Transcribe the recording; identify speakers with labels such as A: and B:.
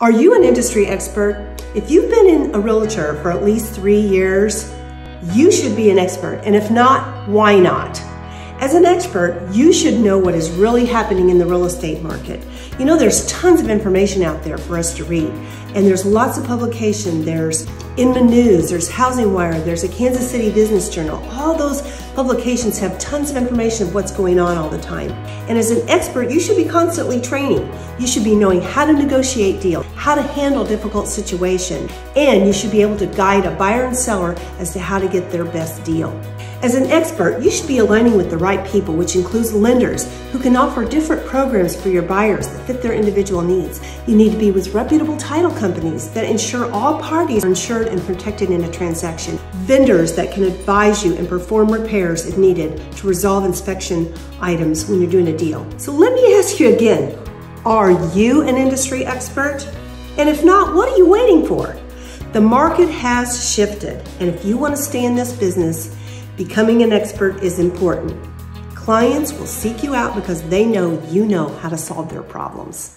A: Are you an industry expert? If you've been in a realtor for at least three years, you should be an expert. And if not, why not? As an expert, you should know what is really happening in the real estate market. You know, there's tons of information out there for us to read, and there's lots of publication. There's Inman News, there's Housing Wire, there's a Kansas City Business Journal. All those publications have tons of information of what's going on all the time. And as an expert, you should be constantly training. You should be knowing how to negotiate deals, how to handle difficult situations, and you should be able to guide a buyer and seller as to how to get their best deal. As an expert, you should be aligning with the right people, which includes lenders who can offer different programs for your buyers that fit their individual needs. You need to be with reputable title companies that ensure all parties are insured and protected in a transaction. Vendors that can advise you and perform repairs if needed to resolve inspection items when you're doing a deal. So let me ask you again, are you an industry expert? And if not, what are you waiting for? The market has shifted, and if you want to stay in this business, Becoming an expert is important. Clients will seek you out because they know you know how to solve their problems.